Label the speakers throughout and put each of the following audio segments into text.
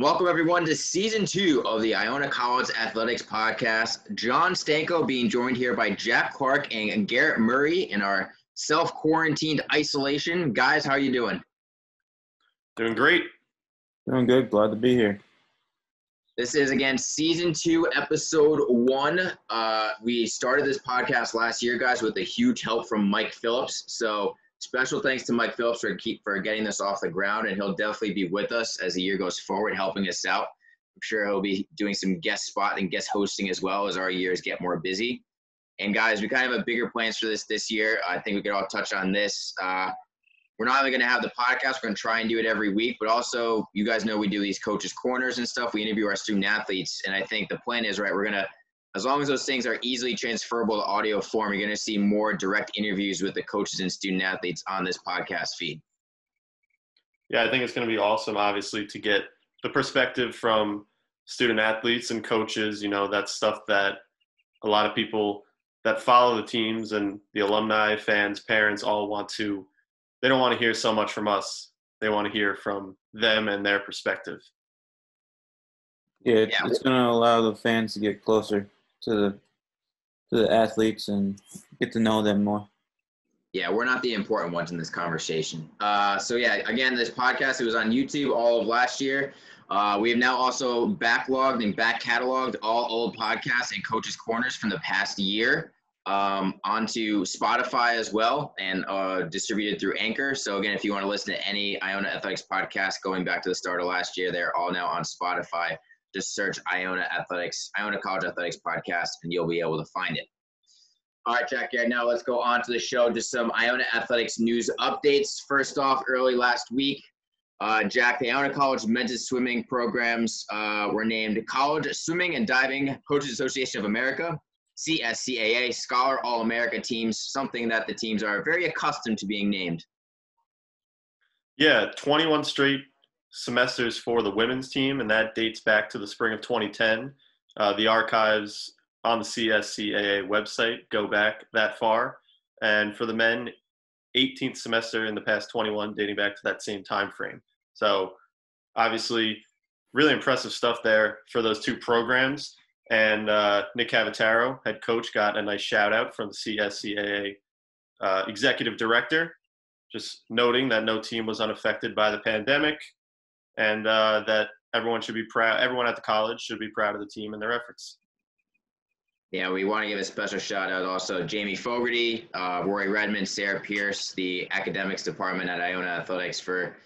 Speaker 1: Welcome, everyone, to season two of the Iona College Athletics Podcast. John Stanko being joined here by Jack Clark and Garrett Murray in our self quarantined isolation. Guys, how are you doing?
Speaker 2: Doing great.
Speaker 3: Doing good. Glad to be here.
Speaker 1: This is again season two, episode one. Uh, we started this podcast last year, guys, with a huge help from Mike Phillips. So special thanks to Mike Phillips for keep for getting this off the ground, and he'll definitely be with us as the year goes forward, helping us out. I'm sure he'll be doing some guest spot and guest hosting as well as our years get more busy. And guys, we kind of have bigger plans for this this year. I think we could all touch on this. Uh, we're not only going to have the podcast, we're going to try and do it every week, but also you guys know we do these coaches corners and stuff. We interview our student athletes, and I think the plan is right. We're going to as long as those things are easily transferable to audio form, you're going to see more direct interviews with the coaches and student athletes on this podcast feed.
Speaker 2: Yeah, I think it's going to be awesome, obviously, to get the perspective from student athletes and coaches. You know, that's stuff that a lot of people that follow the teams and the alumni, fans, parents all want to, they don't want to hear so much from us. They want to hear from them and their perspective.
Speaker 3: Yeah, it's, yeah. it's going to allow the fans to get closer to the to the athletes and get to know them more.
Speaker 1: Yeah, we're not the important ones in this conversation. Uh, so yeah, again, this podcast it was on YouTube all of last year. Uh, we have now also backlogged and back cataloged all old podcasts and coaches corners from the past year um, onto Spotify as well and uh, distributed through Anchor. So again, if you want to listen to any Iona Athletics podcast going back to the start of last year, they're all now on Spotify just search Iona Athletics, Iona College Athletics Podcast, and you'll be able to find it. All right, Jack, yeah, now let's go on to the show. Just some Iona Athletics news updates. First off, early last week, uh, Jack, the Iona College men's swimming programs uh, were named College Swimming and Diving Coaches Association of America, CSCAA, Scholar All America teams, something that the teams are very accustomed to being named.
Speaker 2: Yeah, 21 straight semesters for the women's team, and that dates back to the spring of 2010. Uh, the archives on the CSCAA website go back that far. And for the men, 18th semester in the past 21, dating back to that same time frame. So obviously, really impressive stuff there for those two programs. And uh, Nick Cavataro, head coach, got a nice shout out from the CSCAA uh, executive director, just noting that no team was unaffected by the pandemic and uh, that everyone should be proud. Everyone at the college should be proud of the team and their efforts.
Speaker 1: Yeah, we want to give a special shout out also Jamie Fogarty, uh, Rory Redmond, Sarah Pierce, the academics department at Iona Athletics for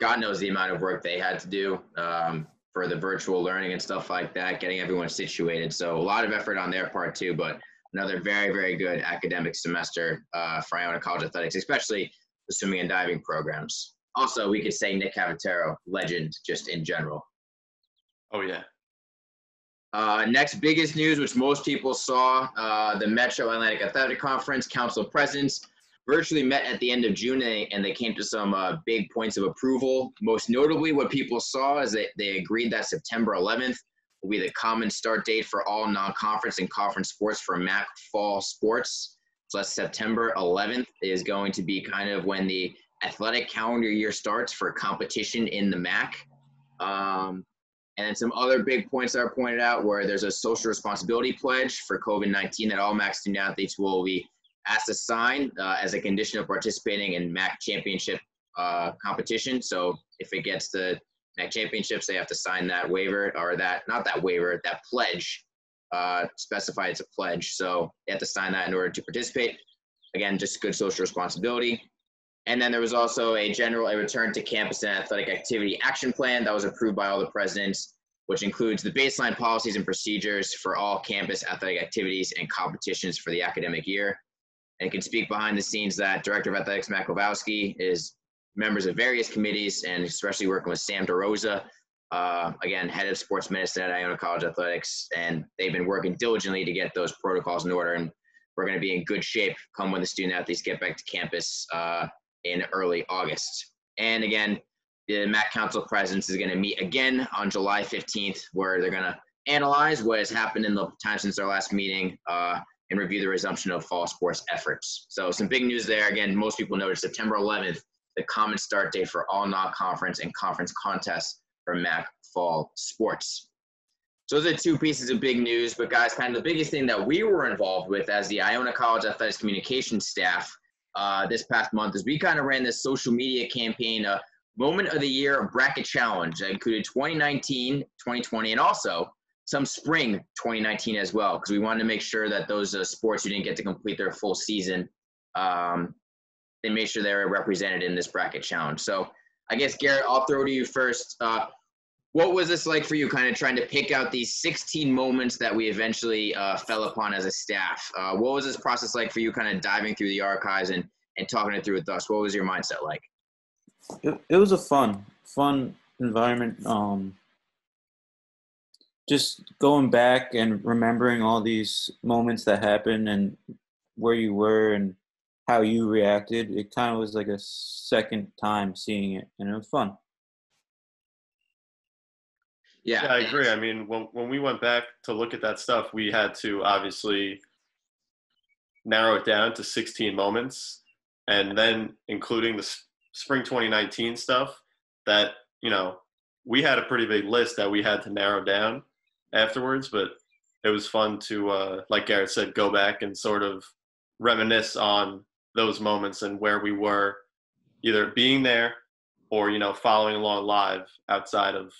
Speaker 1: God knows the amount of work they had to do um, for the virtual learning and stuff like that, getting everyone situated. So a lot of effort on their part too, but another very, very good academic semester uh, for Iona College Athletics, especially the swimming and diving programs. Also, we could say Nick Cavataro, legend, just in general.
Speaker 2: Oh yeah.
Speaker 1: Uh, next biggest news, which most people saw, uh, the Metro Atlantic Athletic Conference Council Presidents virtually met at the end of June, and they came to some uh, big points of approval. Most notably, what people saw is that they agreed that September 11th will be the common start date for all non-conference and conference sports for MAAC fall sports. So that's September 11th is going to be kind of when the athletic calendar year starts for competition in the MAAC. Um, and some other big points that are pointed out where there's a social responsibility pledge for COVID 19 that all MAAC student athletes will be asked to sign uh, as a condition of participating in MAAC championship uh, competition. So if it gets to MAAC championships, they have to sign that waiver or that, not that waiver, that pledge. Uh, specify it's a pledge. So they have to sign that in order to participate. Again, just good social responsibility. And then there was also a general a return to campus and athletic activity action plan that was approved by all the presidents, which includes the baseline policies and procedures for all campus athletic activities and competitions for the academic year. And can speak behind the scenes that Director of Athletics Matt Glovaski is members of various committees and especially working with Sam DeRosa, uh, again, head of sports medicine at Iona College Athletics. And they've been working diligently to get those protocols in order. And we're going to be in good shape come when the student athletes get back to campus uh, in early August. And again, the MAAC Council Presidents is going to meet again on July 15th, where they're going to analyze what has happened in the time since our last meeting uh, and review the resumption of fall sports efforts. So some big news there. Again, most people know it's September 11th, the common start date for all non-conference and conference contests for MAAC Fall Sports. So those are two pieces of big news. But guys, kind of the biggest thing that we were involved with as the Iona College Athletics Communications staff uh, this past month is we kind of ran this social media campaign, a moment of the year bracket challenge that included 2019, 2020, and also some spring 2019 as well, because we wanted to make sure that those uh, sports who didn't get to complete their full season, um, they made sure they were represented in this bracket challenge. So I guess Garrett, I'll throw to you first. Uh, what was this like for you, kind of trying to pick out these 16 moments that we eventually uh, fell upon as a staff? Uh, what was this process like for you, kind of diving through the archives and, and talking it through with us? What was your mindset like?
Speaker 3: It, it was a fun, fun environment. Um, just going back and remembering all these moments that happened and where you were and how you reacted, it kind of was like a second time seeing it, and it was fun.
Speaker 2: Yeah. yeah, I agree. I mean, when when we went back to look at that stuff, we had to obviously narrow it down to 16 moments, and then including the spring 2019 stuff. That you know, we had a pretty big list that we had to narrow down afterwards, but it was fun to, uh, like Garrett said, go back and sort of reminisce on those moments and where we were, either being there or you know following along live outside of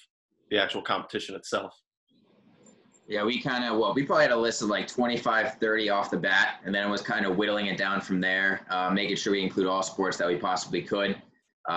Speaker 2: the actual competition itself.
Speaker 1: Yeah, we kind of, well, we probably had a list of like 25, 30 off the bat, and then it was kind of whittling it down from there, uh, making sure we include all sports that we possibly could,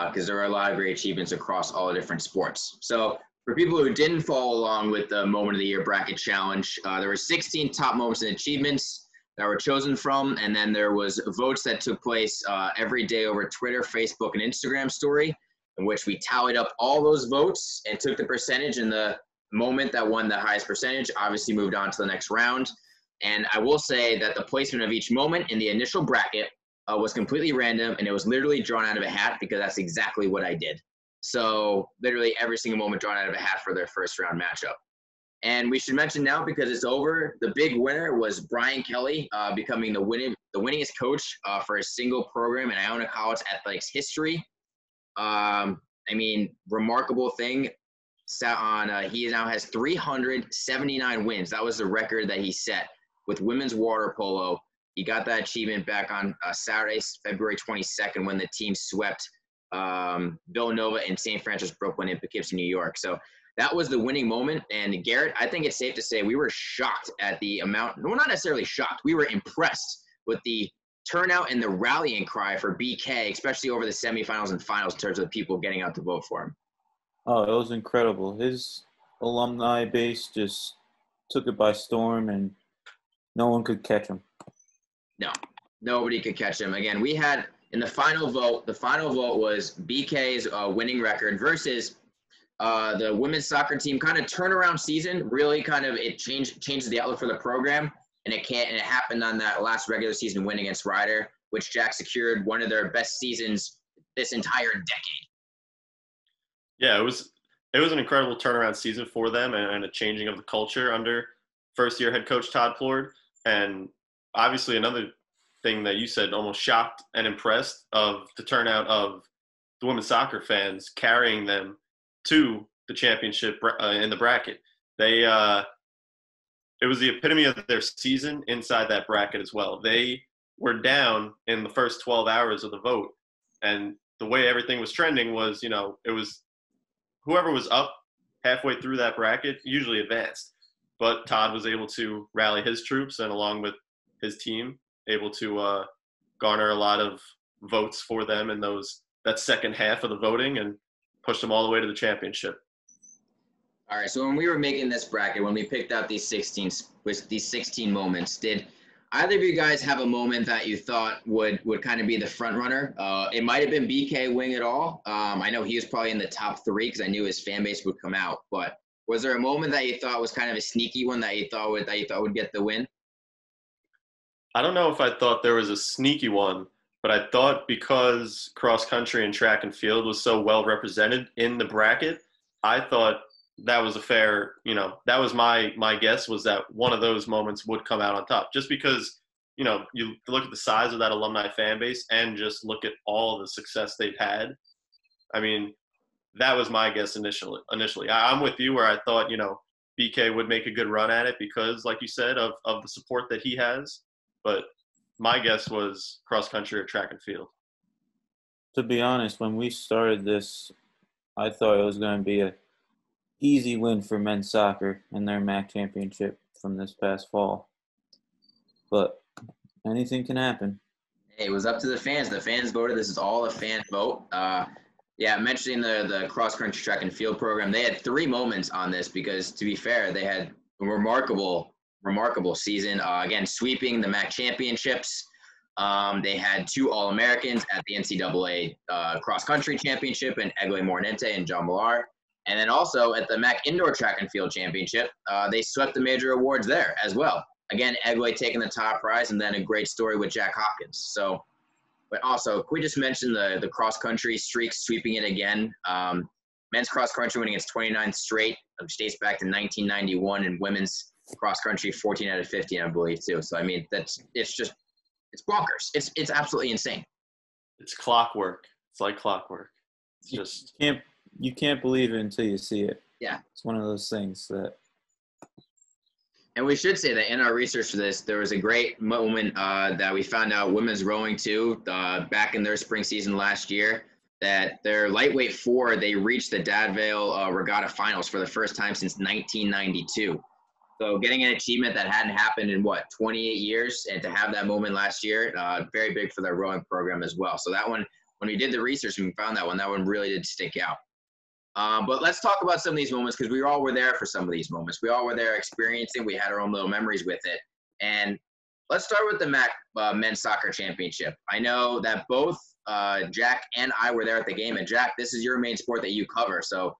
Speaker 1: because uh, there are a lot of great achievements across all the different sports. So for people who didn't follow along with the Moment of the Year bracket challenge, uh, there were 16 top moments and achievements that were chosen from, and then there was votes that took place uh, every day over Twitter, Facebook, and Instagram story in which we tallied up all those votes and took the percentage and the moment that won the highest percentage obviously moved on to the next round. And I will say that the placement of each moment in the initial bracket uh, was completely random and it was literally drawn out of a hat because that's exactly what I did. So literally every single moment drawn out of a hat for their first round matchup. And we should mention now because it's over. The big winner was Brian Kelly, uh, becoming the winning the winningest coach uh, for a single program in Iona College athletics history. Um, I mean, remarkable thing. Sat on. Uh, he now has 379 wins. That was the record that he set with women's water polo. He got that achievement back on uh, Saturday, February 22nd, when the team swept um, Villanova and St. Francis Brooklyn in Poughkeepsie, New York. So that was the winning moment. And Garrett, I think it's safe to say we were shocked at the amount. Well, not necessarily shocked. We were impressed with the turnout and the rallying cry for BK, especially over the semifinals and finals in terms of the people getting out to vote for him.
Speaker 3: Oh, it was incredible. His alumni base just took it by storm, and no one could catch him.
Speaker 1: No, nobody could catch him. Again, we had in the final vote, the final vote was BK's uh, winning record versus uh, the women's soccer team kind of turnaround season. Really, kind of it changed changes the outlook for the program and it can't. And it happened on that last regular season win against Rider, which Jack secured one of their best seasons this entire decade.
Speaker 2: Yeah, it was it was an incredible turnaround season for them and, and a changing of the culture under first year head coach Todd Plourd. And obviously another thing that you said almost shocked and impressed of the turnout of the women's soccer fans carrying them to the championship uh, in the bracket. They uh, it was the epitome of their season inside that bracket as well. They were down in the first 12 hours of the vote, and the way everything was trending was, you know, it was whoever was up halfway through that bracket usually advanced. But Todd was able to rally his troops and along with his team, able to uh, garner a lot of votes for them in those that second half of the voting and push them all the way to the championship.
Speaker 1: All right. So when we were making this bracket, when we picked out these 16 with these 16 moments, did either of you guys have a moment that you thought would would kind of be the front runner? Uh, it might have been BK Wing at all. Um, I know he was probably in the top three because I knew his fan base would come out. But was there a moment that you thought was kind of a sneaky one that you thought would that you thought would get the win?
Speaker 2: I don't know if I thought there was a sneaky one, but I thought because cross country and track and field was so well represented in the bracket, I thought that was a fair, you know, that was my my guess was that one of those moments would come out on top, just because you know you look at the size of that alumni fan base and just look at all the success they've had. I mean, that was my guess initially. Initially, I, I'm with you where I thought you know BK would make a good run at it because, like you said, of of the support that he has. But my guess was cross country or track and field.
Speaker 3: To be honest, when we started this, I thought it was going to be a easy win for men's soccer in their MAAC championship from this past fall. But anything can happen.
Speaker 1: Hey, it was up to the fans. The fans voted. This is all a fan vote. Uh, yeah, mentioning the the cross country track and field program, they had three moments on this because, to be fair, they had a remarkable, remarkable season. Uh, again, sweeping the MAAC championships. Um, they had two All Americans at the NCAA uh, cross country championship, and Egle Morenaite and John Millar. And then also at the MAAC Indoor Track and Field Championship, uh, they swept the major awards there as well. Again, Egle taking the top prize, and then a great story with Jack Hawkins. So, but also, can we just mention the the cross country streak sweeping it again? Um, men's cross country winning its 29th straight, which dates back to 1991, and women's cross country 14 out of 15, I believe, too. So I mean, that's it's just it's bonkers. It's it's absolutely insane.
Speaker 2: It's clockwork. It's like clockwork. It's just
Speaker 3: You can't you can't believe it until you see it.
Speaker 1: Yeah.
Speaker 3: It's one of those things that
Speaker 1: And we should say that in our research for this, there was a great moment uh, that we found out women's rowing too uh, back in their spring season last year. That their lightweight four, they reached the Dad Vail uh, Regatta finals for the first time since 1992. So getting an achievement that hadn't happened in what 28 years, and to have that moment last year, uh, very big for their rowing program as well. So that one, when we did the research and we found that one, that one really did stick out. Um, but let's talk about some of these moments because we all were there for some of these moments. We all were there experiencing. We had our own little memories with it. And let's start with the MAAC uh, men's soccer championship. I know that both uh, Jack and I were there at the game. And Jack, this is your main sport that you cover. So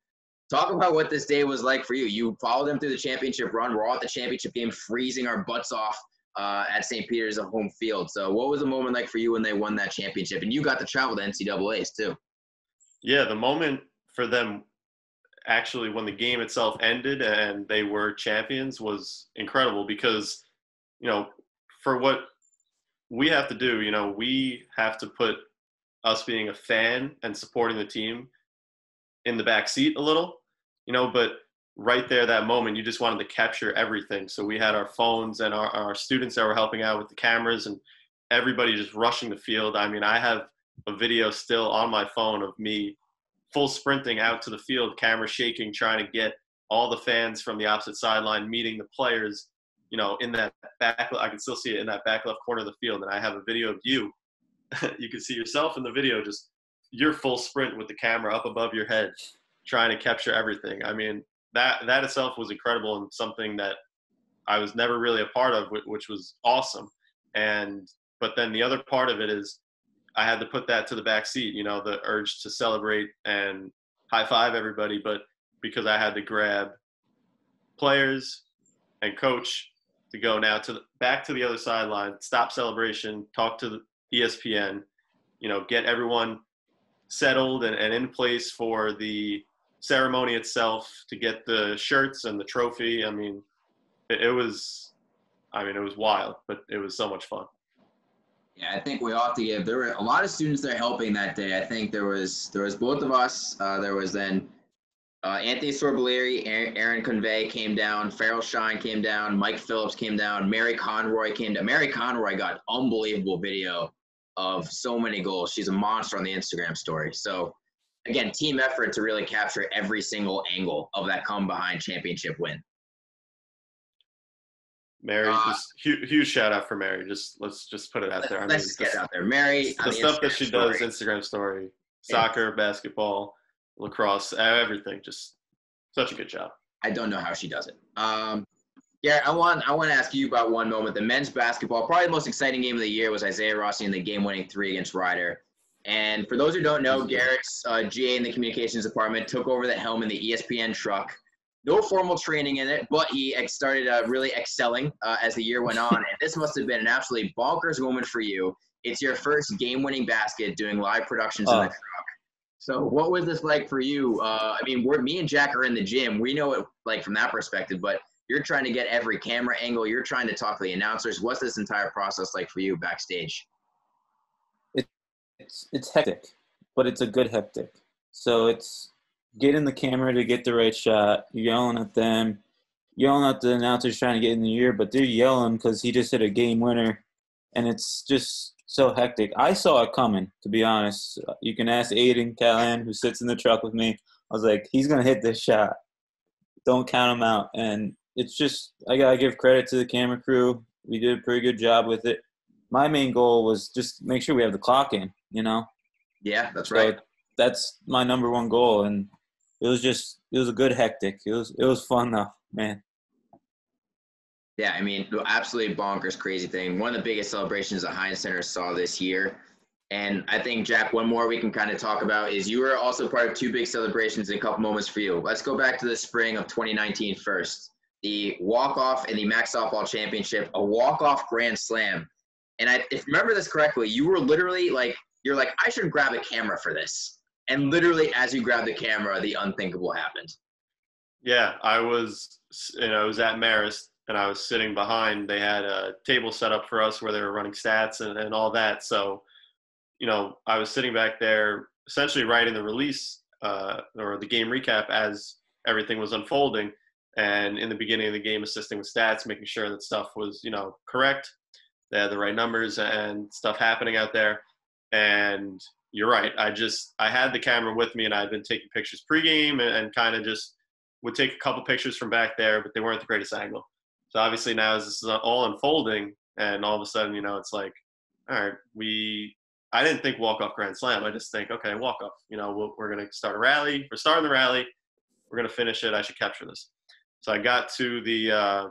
Speaker 1: talk about what this day was like for you. You followed them through the championship run. We're all at the championship game, freezing our butts off uh, at St. Peter's at home field. So what was the moment like for you when they won that championship? And you got to travel to NCAA's too.
Speaker 2: yeah, the moment for them actually when the game itself ended and they were champions was incredible because you know for what we have to do you know we have to put us being a fan and supporting the team in the back seat a little you know but right there that moment you just wanted to capture everything. So we had our phones and our, our students that were helping out with the cameras and everybody just rushing the field. I mean i have a video still on my phone of me full sprinting out to the field, camera shaking, trying to get all the fans from the opposite sideline meeting the players, you know, in that back. I can still see it in that back left corner of the field, and I have a video of you. you can see yourself in the video, just your full sprint with the camera up above your head, trying to capture everything. I mean, that that itself was incredible and something that I was never really a part of, which was awesome. And but then the other part of it is I had to put that to the back seat, you know, the urge to celebrate and high five everybody, but because I had to grab players and coach to go now to the, back to the other sideline, stop celebration, talk to the ESPN, you know, get everyone settled and, and in place for the ceremony itself to get the shirts and the trophy. I mean, it, it was, I mean, it was wild, but it was so much fun.
Speaker 1: Yeah, I think we ought to give. There were a lot of students there helping that day. I think there was there was both of us. Uh, there was then uh, Anthony Sorbaleri, Aaron, Aaron Convey came down, Farrell Shine came down, Mike Phillips came down, Mary Conroy came down. Mary Conroy got unbelievable video of so many goals. She's a monster on the Instagram story. So again, team effort to really capture every single angle of that come behind championship win.
Speaker 2: Mary,
Speaker 1: Uh,
Speaker 2: just huge, huge shout out for Mary. Just let's just put it out there. I
Speaker 1: Let's
Speaker 2: mean,
Speaker 1: get
Speaker 2: the,
Speaker 1: it out there. Mary,
Speaker 2: the stuff that she
Speaker 1: story.
Speaker 2: does, Instagram story, soccer, basketball, lacrosse, everything. Just such a good job.
Speaker 1: I don't know how she does it. Um, yeah, I want I want to ask you about one moment. The men's basketball, probably the most exciting game of the year was Isaiah Rossi in the game-winning three against Rider. And for those who don't know, Garrett's uh, GA in the communications department took over the helm in the ESPN truck. No formal training in it, but he ex- started uh, really excelling uh, as the year went on. And this must have been an absolutely bonkers moment for you. It's your first game-winning basket doing live productions in the truck. So what was this like for you? Uh, I mean, we're me and Jack are in the gym. We know it like from that perspective, but you're trying to get every camera angle. You're trying to talk to the announcers. What's this entire process like for you backstage?
Speaker 3: it's it's hectic, but it's a good hectic. So it's getting the camera to get the right shot. You're yelling at them, yelling at the announcers trying to get in the ear, but they're yelling because he just hit a game winner, and it's just so hectic. I saw it coming, to be honest. You can ask Aiden Callahan, who sits in the truck with me. I was like, he's gonna hit this shot. Don't count him out. And it's just I gotta give credit to the camera crew. We did a pretty good job with it. My main goal was just make sure we have the clock in. You know.
Speaker 1: Yeah, that's
Speaker 3: So
Speaker 1: right.
Speaker 3: that's my number one goal, and it was just it was a good hectic. It was it was fun though, man.
Speaker 1: Yeah, I mean, absolutely bonkers, crazy thing. One of the biggest celebrations the Hynes Center saw this year. And I think, Jack, one more we can kind of talk about is you were also part of two big celebrations in a couple moments for you. Let's go back to the spring of 2019 first. The walk-off and the MAAC's Softball Championship, a walk-off grand slam. And I if remember this correctly, you were literally like, you're like, I should grab a camera for this. And literally, as you grab the camera, the unthinkable happened.
Speaker 2: Yeah, I was, you know, I was at Marist and I was sitting behind. They had a table set up for us where they were running stats and, and all that. So, you know, I was sitting back there essentially writing the release uh, or the game recap as everything was unfolding. And in the beginning of the game, assisting with stats, making sure that stuff was, you know, correct. They had the right numbers and stuff happening out there. And you're right. I just, I had the camera with me and I had been taking pictures pregame and, and kind of just would take a couple pictures from back there, but they weren't the greatest angle. So obviously now as this is all unfolding, and all of a sudden, you know, it's like, all right, we. I didn't think walk off grand slam. I just think, okay, walk off. You know, we'll, we're gonna start a rally. We're starting the rally. We're gonna finish it. I should capture this. So I got to the uh,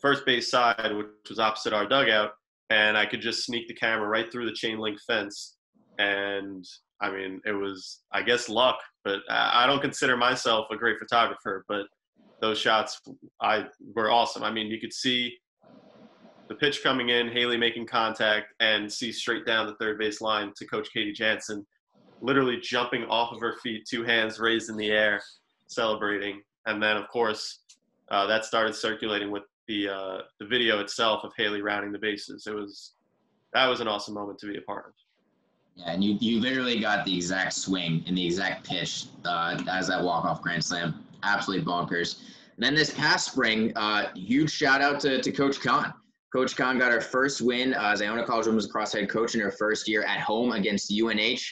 Speaker 2: first base side, which was opposite our dugout, and I could just sneak the camera right through the chain link fence. And I mean, it was, I guess, luck, but I don't consider myself a great photographer, but those shots I were awesome. I mean, you could see the pitch coming in, Haley making contact, and see straight down the third base line to Coach Katie Jansen, literally jumping off of her feet, two hands raised in the air, celebrating. And then, of course, uh, that started circulating with the uh, the video itself of Haley rounding the bases. It was that was an awesome moment to be a part of.
Speaker 1: Yeah, and you, you literally got the exact swing and the exact pitch uh, as that walk-off grand slam. Absolutely bonkers. And then this past spring, uh, huge shout out to, to Coach Khan. Coach Khan got her first win uh, as Iona College Women's Cross head coach in her first year at home against UNH.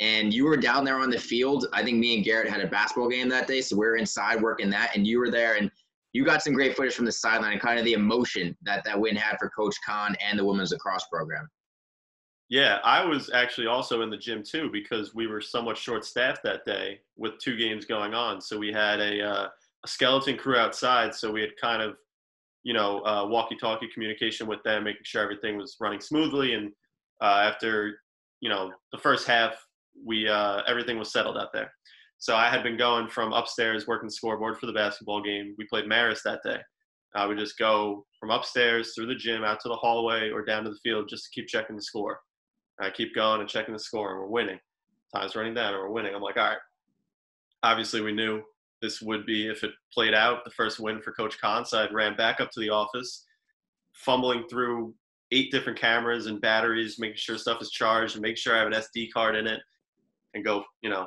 Speaker 1: And you were down there on the field. I think me and Garrett had a basketball game that day, so we were inside working that, and you were there, and you got some great footage from the sideline and kind of the emotion that that win had for Coach Khan and the women's lacrosse program.
Speaker 2: Yeah, I was actually also in the gym too because we were somewhat short-staffed that day with two games going on. So we had a, uh, a skeleton crew outside, so we had kind of, you know, uh, walkie-talkie communication with them, making sure everything was running smoothly. And uh, after, you know, the first half, we uh, everything was settled out there. So I had been going from upstairs working scoreboard for the basketball game. We played Marist that day. I would just go from upstairs through the gym out to the hallway or down to the field just to keep checking the score. I keep going and checking the score, and we're winning. Time's running down, and we're winning. I'm like, all right. Obviously, we knew this would be, if it played out, the first win for Coach Khan. So I ran back up to the office, fumbling through eight different cameras and batteries, making sure stuff is charged, and make sure I have an SD card in it, and go, you know,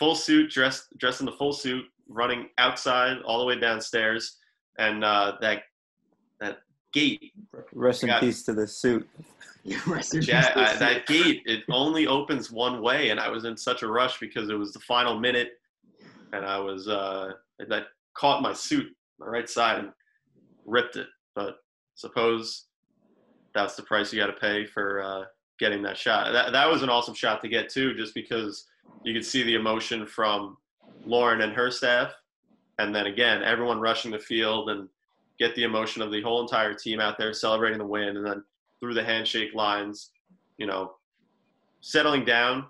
Speaker 2: full suit, dressed dressed in the full suit, running outside all the way downstairs, and uh, that that gate
Speaker 3: Rest in
Speaker 2: Got-
Speaker 3: peace to the suit.
Speaker 2: Yeah, I, that gate it only opens one way, and I was in such a rush because it was the final minute, and I was uh, that caught my suit, my right side, and ripped it. But suppose that's the price you got to pay for uh, getting that shot. That that was an awesome shot to get too, just because you could see the emotion from Lauren and her staff, and then again everyone rushing the field and get the emotion of the whole entire team out there celebrating the win, and then through the handshake lines, you know, settling down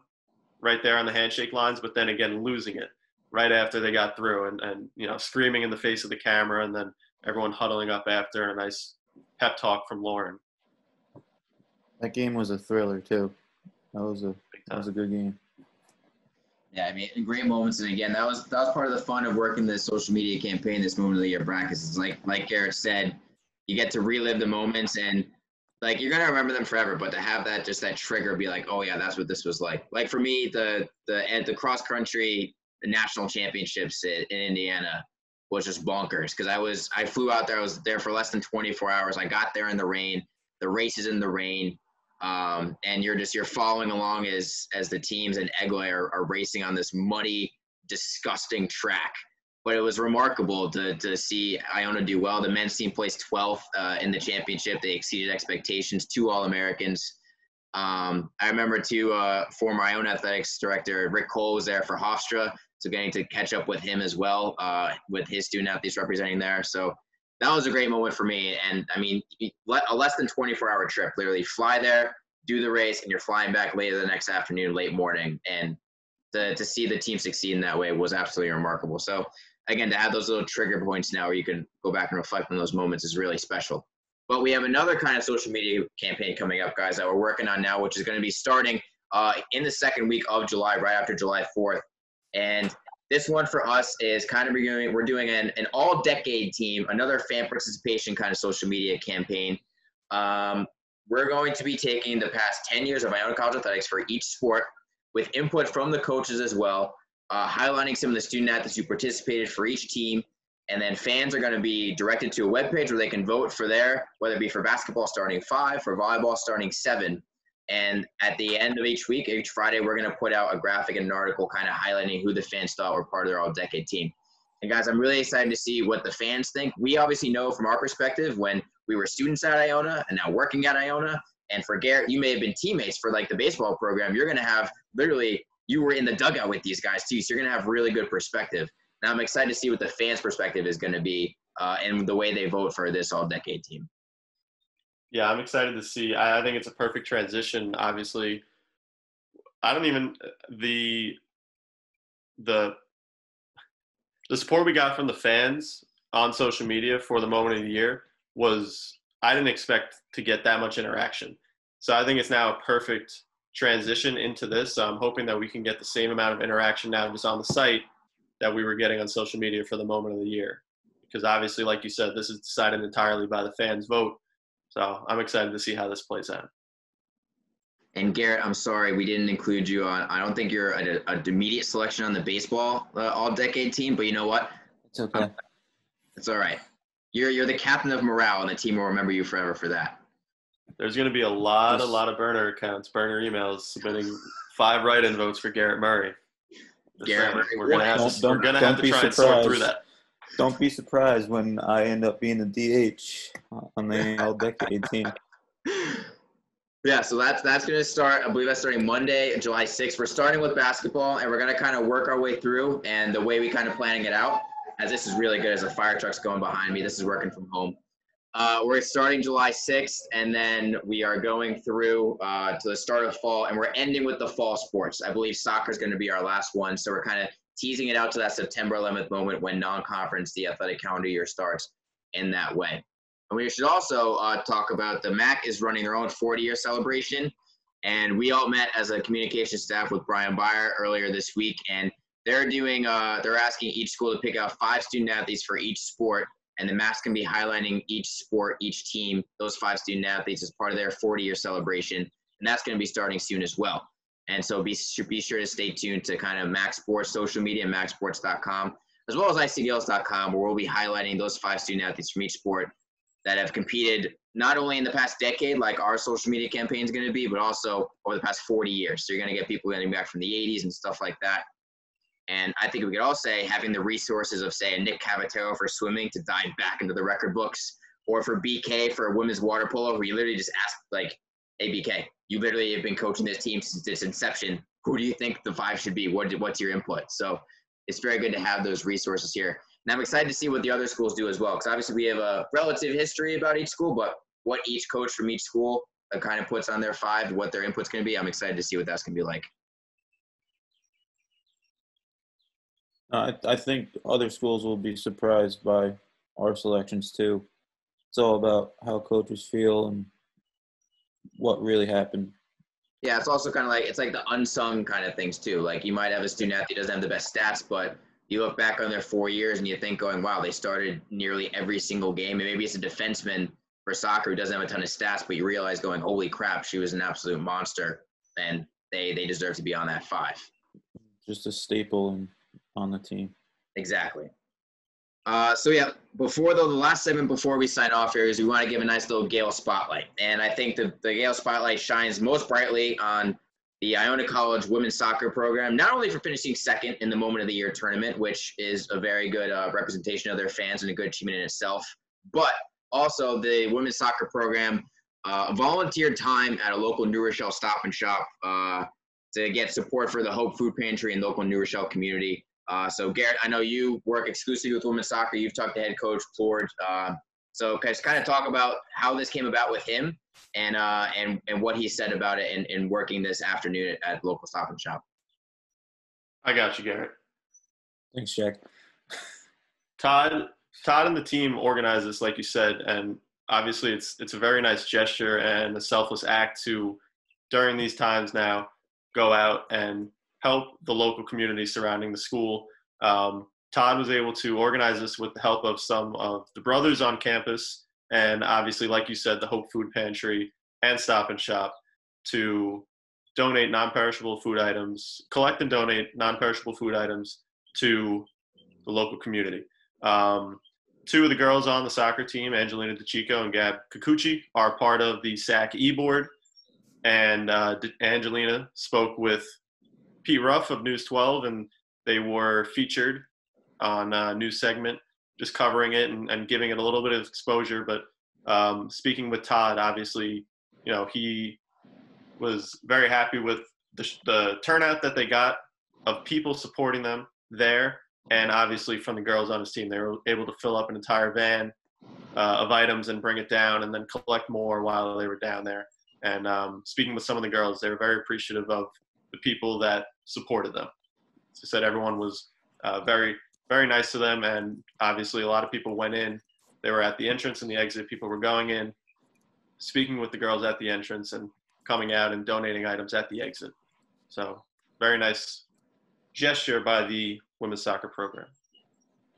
Speaker 2: right there on the handshake lines, but then again losing it right after they got through and, and you know, screaming in the face of the camera and then everyone huddling up after a nice pep talk from Lauren.
Speaker 3: That game was a thriller too. That was a that was a good game.
Speaker 1: Yeah, I mean, great moments, and again, that was that was part of the fun of working the social media campaign this moment of the year brackets. It's like like Garrett said, you get to relive the moments, and like you're gonna remember them forever. But to have that just that trigger, be like, oh yeah, that's what this was like. Like for me, the the at the cross country the national championships in, in Indiana was just bonkers because I was I flew out there. I was there for less than 24 hours. I got there in the rain. The race is in the rain, um, and you're just you're following along as as the teams and Egle are, are racing on this muddy, disgusting track. But it was remarkable to to see Iona do well. The men's team placed 12th uh, in the championship. They exceeded expectations. Two All Americans. Um, I remember too, uh, former Iona athletics director Rick Cole was there for Hofstra, so getting to catch up with him as well, uh, with his student athletes representing there. So that was a great moment for me. And I mean, a less than 24 hour trip, literally fly there, do the race, and you're flying back later the next afternoon, late morning. And to, to see the team succeed in that way was absolutely remarkable. So again, to have those little trigger points now where you can go back and reflect on those moments is really special. But we have another kind of social media campaign coming up, guys, that we're working on now, which is going to be starting uh, in the second week of July, right after July 4th. And this one for us is kind of we're doing an, an all decade team, another fan participation kind of social media campaign. Um, we're going to be taking the past 10 years of Iona College athletics for each sport with input from the coaches as well, uh, highlighting some of the student athletes who participated for each team and then fans are going to be directed to a web page where they can vote for their, whether it be for basketball starting five, for volleyball starting seven. And at the end of each week, each Friday, we're going to put out a graphic and an article kind of highlighting who the fans thought were part of their all decade team. And guys, I'm really excited to see what the fans think. We obviously know from our perspective when we were students at Iona and now working at Iona. And for Garrett, you may have been teammates for like the baseball program. You're going to have literally, you were in the dugout with these guys too. So you're going to have really good perspective. Now I'm excited to see what the fans' perspective is going to be uh, and the way they vote for this all-decade team.
Speaker 2: Yeah, I'm excited to see. I, I think it's a perfect transition. Obviously, I don't even the the the support we got from the fans on social media for the moment of the year was I didn't expect to get that much interaction. So I think it's now a perfect transition into this. So I'm hoping that we can get the same amount of interaction now just on the site that we were getting on social media for the moment of the year. Because obviously, like you said, this is decided entirely by the fans' vote. So I'm excited to see how this plays out.
Speaker 1: And Garrett, I'm sorry we didn't include you on. I don't think you're an immediate selection on the baseball uh, all-decade team, but you know what?
Speaker 3: It's okay.
Speaker 1: It's all right. You're you're the captain of morale, and the team will remember you forever for that.
Speaker 2: There's going to be a lot, a lot of burner accounts, burner emails submitting five write-in votes for Garrett Murray.
Speaker 1: Garrett,
Speaker 2: we're gonna have to, we're gonna have to try and sort through that.
Speaker 3: Don't be surprised when I end up being a DH on the all decade team.
Speaker 1: Yeah, so that's that's going to start. I believe that's starting Monday, July 6th. We're starting with basketball, and we're going to kind of work our way through. And the way we kind of planning it out, as this is really good, as a fire truck's going behind me. This is working from home. Uh, we're starting July 6th, and then we are going through uh, to the start of fall, and we're ending with the fall sports. I believe soccer is going to be our last one, so we're kind of teasing it out to that September 11th moment when non-conference, the athletic calendar year starts in that way. And we should also uh, talk about the MAAC is running their own 40-year celebration, and we all met as a communication staff with Brian Beyrer earlier this week, and they're doing uh, they're asking each school to pick out five student athletes for each sport and the MAAC's can be highlighting each sport, each team, those five student athletes as part of their 40 year celebration. And that's going to be starting soon as well. And so be, be sure to stay tuned to kind of MAAC Sports social media, maacsports.com, as well as icgaels.com, where we'll be highlighting those five student athletes from each sport that have competed not only in the past decade, like our social media campaign is going to be, but also over the past 40 years. So you're going to get people getting back from the 80s and stuff like that. And I think we could all say having the resources of, say, a Nick Cavataro for swimming to dive back into the record books, or for BK for women's water polo, where you literally just ask, like, hey, BK, you literally have been coaching this team since its inception. Who do you think the five should be? What, what's your input? So it's very good to have those resources here. And I'm excited to see what the other schools do as well, because obviously we have a relative history about each school, but what each coach from each school uh, kind of puts on their five, what their input's going to be, I'm excited to see what that's going to be like.
Speaker 3: I, I think other schools will be surprised by our selections too. It's all about how coaches feel and what really happened.
Speaker 1: Yeah, it's also kind of like it's like the unsung kind of things too. Like you might have a student athlete doesn't have the best stats, but you look back on their four years and you think going, wow, they started nearly every single game. And maybe it's a defenseman for soccer who doesn't have a ton of stats, but you realize going, holy crap, she was an absolute monster, and they they deserve to be on that five.
Speaker 3: Just a staple on the team.
Speaker 1: Exactly. Uh, so yeah, before though, the last segment before we sign off here is we want to give a nice little Gael spotlight, and I think the the Gael spotlight shines most brightly on the Iona College women's soccer program, not only for finishing second in the Moment of the Year tournament, which is a very good uh, representation of their fans and a good achievement in itself, but also the women's soccer program uh, volunteered time at a local New Rochelle Stop and Shop uh, to get support for the Hope Food Pantry and local New Rochelle community. Uh, so Garrett, I know you work exclusively with women's soccer. You've talked to head coach Ford. Uh, so just kind of talk about how this came about with him and uh, and and what he said about it in, in working this afternoon at, at local Stop and Shop.
Speaker 2: I got you, Garrett.
Speaker 3: Thanks, Jack.
Speaker 2: Todd, Todd and the team organized this, like you said, and obviously it's it's a very nice gesture and a selfless act to during these times now go out and help the local community surrounding the school. Um, Todd was able to organize this with the help of some of the brothers on campus, and obviously, like you said, the Hope Food Pantry and Stop and Shop to donate non-perishable food items, collect and donate non-perishable food items to the local community. Um, two of the girls on the soccer team, Angelina DeChico and Gab Kikuchi, are part of the SAAC e-board. And uh, Angelina spoke with Pete Ruff of News 12, and they were featured on a news segment, just covering it and, and giving it a little bit of exposure. But um, speaking with Todd, obviously, you know, he was very happy with the, the turnout that they got of people supporting them there and obviously from the girls on his team, they were able to fill up an entire van uh, of items and bring it down, and then collect more while they were down there. And um, speaking with some of the girls, they were very appreciative of the people that supported them. I said, everyone was uh, very, very nice to them, and obviously a lot of people went in. They were at the entrance and the exit. People were going in, speaking with the girls at the entrance, and coming out and donating items at the exit. So very nice gesture by the women's soccer program.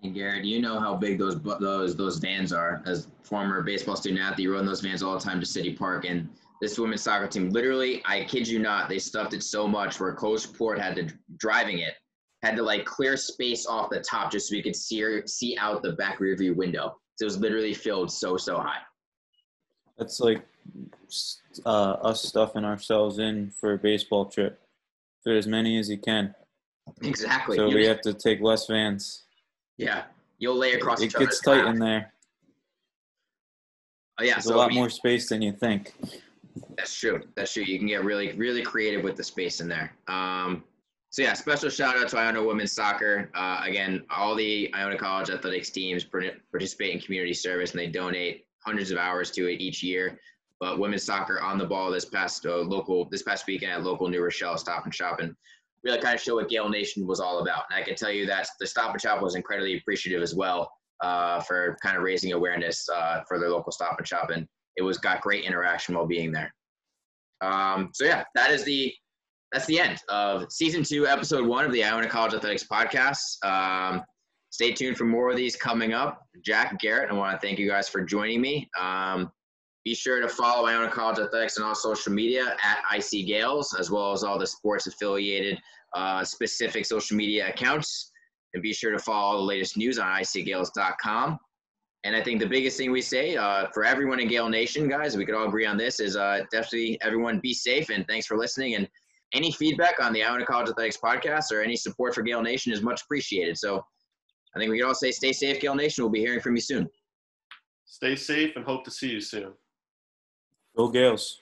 Speaker 1: And Garrett, you know how big those those those vans are. As former baseball student athlete, you rode those vans all the time to City Park, and this women's soccer team, literally, I kid you not, they stuffed it so much where Coach Port had to driving it had to like clear space off the top just so we could see see out the back rear view window. So it was literally filled so so high.
Speaker 3: That's like uh, us stuffing ourselves in for a baseball trip. Fit as many as you can.
Speaker 1: Exactly.
Speaker 3: So you we have to take less vans.
Speaker 1: Yeah, you'll lay across.
Speaker 3: It gets tight in there.
Speaker 1: Oh yeah,
Speaker 3: There's
Speaker 1: so
Speaker 3: a lot more space than you think.
Speaker 1: That's true. That's true. You can get really, really creative with the space in there. Um, so yeah, special shout out to Iona Women's Soccer. Uh, again, all the Iona College athletics teams participate in community service and they donate hundreds of hours to it each year. But women's soccer on the ball this past uh, local this past weekend at local New Rochelle Stop and Shop and really kind of show what Gael Nation was all about. And I can tell you that the Stop and Shop was incredibly appreciative as well uh, for kind of raising awareness uh, for their local Stop and Shop, and it was got great interaction while being there. Um, so yeah, that is the that's the end of season two, episode one of the Iona College Athletics podcast. Um, stay tuned for more of these coming up. Jack Garrett, I want to thank you guys for joining me. Um, be sure to follow Iona College Athletics on all social media at IC Gaels, as well as all the sports affiliated uh, specific social media accounts. And be sure to follow the latest news on icgaels.com. And I think the biggest thing we say uh, for everyone in Gael Nation, guys, we could all agree on this, is uh, definitely everyone be safe and thanks for listening. And any feedback on the Iona College Athletics podcast or any support for Gael Nation is much appreciated. So I think we can all say stay safe, Gael Nation. We'll be hearing from you soon.
Speaker 2: Stay safe and hope to see you soon.
Speaker 3: Go Gaels.